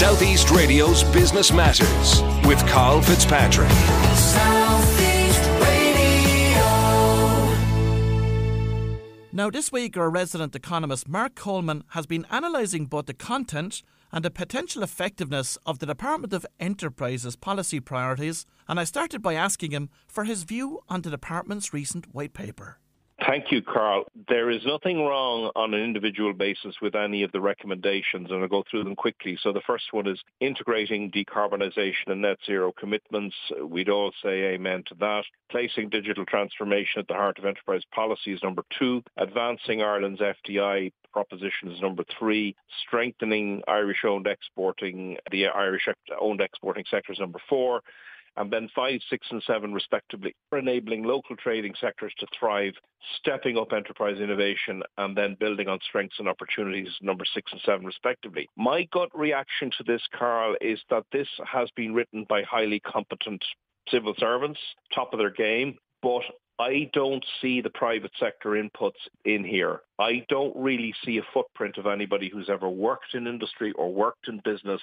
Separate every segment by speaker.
Speaker 1: Southeast Radio's Business Matters with Karl Fitzpatrick.
Speaker 2: Southeast Radio.
Speaker 3: Now, this week, our resident economist Marc Coleman has been analysing both the content and the potential effectiveness of the Department of Enterprise's policy priorities, and I started by asking him for his view on the department's recent white paper.
Speaker 4: Thank you, Karl. There is nothing wrong on an individual basis with any of the recommendations, and I'll go through them quickly. So the first one is integrating decarbonisation and net zero commitments. We'd all say amen to that. Placing digital transformation at the heart of enterprise policy is number two. Advancing Ireland's FDI proposition is number three. Strengthening Irish-owned exporting, the Irish-owned exporting sector is number four and then five, six and seven respectively, enabling local trading sectors to thrive, stepping up enterprise innovation and then building on strengths and opportunities, number six and seven respectively. My gut reaction to this, Karl, is that this has been written by highly competent civil servants, top of their game, but I don't see the private sector inputs in here. I don't really see a footprint of anybody who's ever worked in industry or worked in business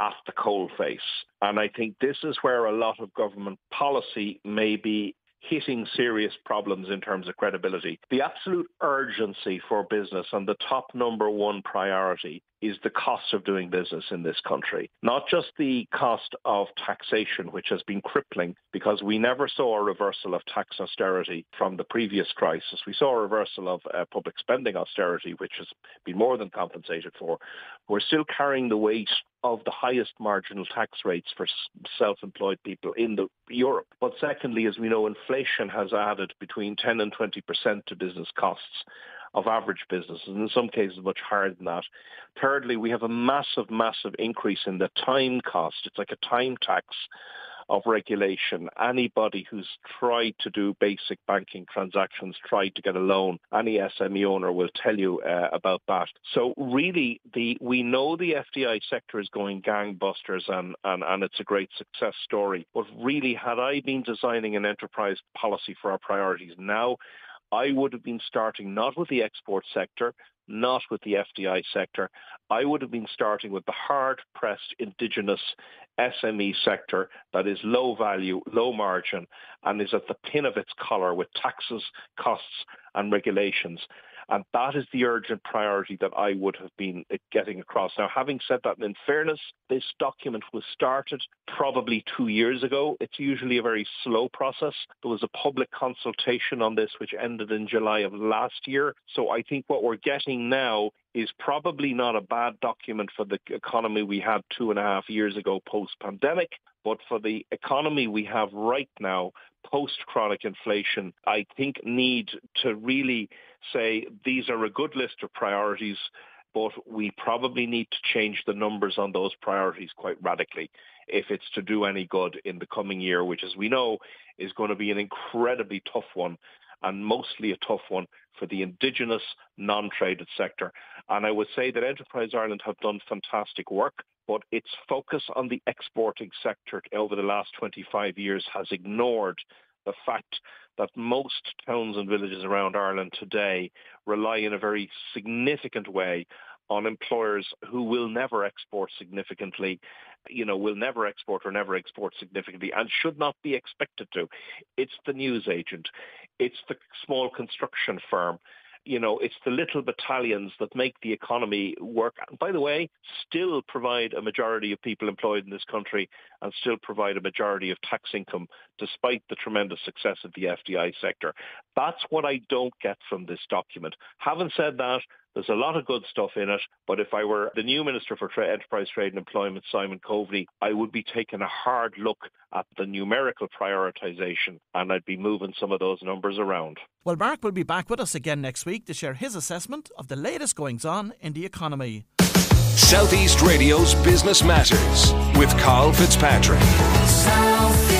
Speaker 4: at the coalface. And I think this is where a lot of government policy may be hitting serious problems in terms of credibility. The absolute urgency for business and the top number one priority is the cost of doing business in this country. Not just the cost of taxation, which has been crippling because we never saw a reversal of tax austerity from the previous crisis. We saw a reversal of uh, public spending austerity, which has been more than compensated for. We're still carrying the weight of the highest marginal tax rates for self-employed people in the, Europe. But secondly, as we know, inflation has added between 10 and 20% to business costs of average businesses, and in some cases much higher than that. Thirdly, we have a massive, massive increase in the time cost. It's like a time tax of regulation. Anybody who's tried to do basic banking transactions, tried to get a loan, any SME owner will tell you uh, about that. So really, the we know the FDI sector is going gangbusters and, and, and it's a great success story. But really, had I been designing an enterprise policy for our priorities now, I would have been starting not with the export sector, not with the FDI sector. I would have been starting with the hard-pressed indigenous SME sector that is low value, low margin, and is at the pin of its collar with taxes, costs and regulations. And that is the urgent priority that I would have been uh, getting across. Now, having said that, in fairness, this document was started probably two years ago. It's usually a very slow process. There was a public consultation on this which ended in July of last year. So I think what we're getting now is probably not a bad document for the economy we had two and a half years ago post-pandemic, but for the economy we have right now post-chronic inflation, I think need to really say these are a good list of priorities, but we probably need to change the numbers on those priorities quite radically if it's to do any good in the coming year, which as we know is going to be an incredibly tough one and mostly a tough one for the indigenous non-traded sector. And I would say that Enterprise Ireland have done fantastic work, but its focus on the exporting sector over the last 25 years has ignored the fact that most towns and villages around Ireland today rely in a very significant way on employers who will never export significantly, you know, will never export or never export significantly and should not be expected to. It's the news agent. It's the small construction firm you know, it's the little battalions that make the economy work. And by the way, still provide a majority of people employed in this country and still provide a majority of tax income despite the tremendous success of the FDI sector. That's what I don't get from this document. Having said that, there's a lot of good stuff in it, but if I were the new Minister for Tra- Enterprise, Trade and Employment, Simon Coveney, I would be taking a hard look at the numerical prioritisation and I'd be moving some of those numbers around.
Speaker 3: Well, Marc will be back with us again next week to share his assessment of the latest goings on in the economy.
Speaker 1: Southeast Radio's Business Matters with Karl Fitzpatrick.
Speaker 2: Southeast